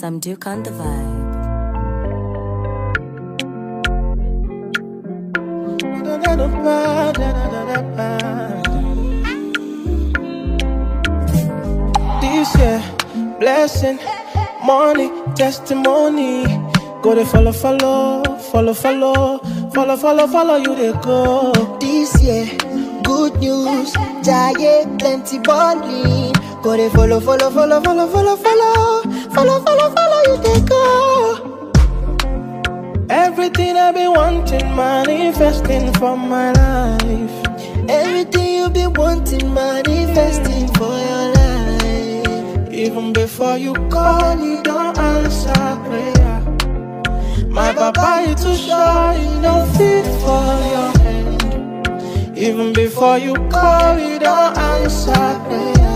Some Duke on the vibe. This year, blessing, money, testimony. Go to follow, follow, follow, follow, follow, follow, follow you they go. This year, good news, Jaiye plenty balling. Go they follow, follow, follow, follow, follow, follow, follow, follow, follow you they go. Everything I've been wanting, manifesting for my life. Everything you been wanting, manifesting for your life. Even before you call, you don't answer prayer. My papa is too shy, you don't fit for your hand. Even before you call, you don't answer prayer.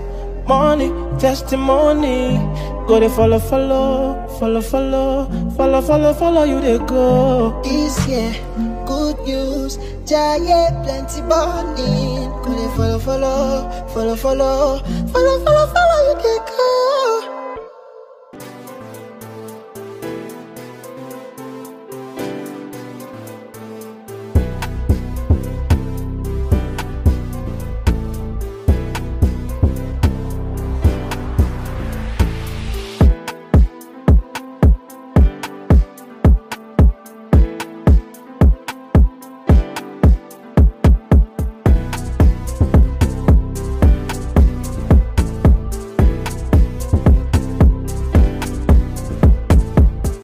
money, testimony. Go they follow, follow, follow, follow, follow, follow, follow you they go. This year, good news, Jaiye plenty balling. Go they follow, follow, follow, follow, follow, follow, follow you they go.